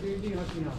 11、ます。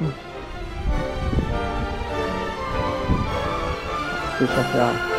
Deixa pra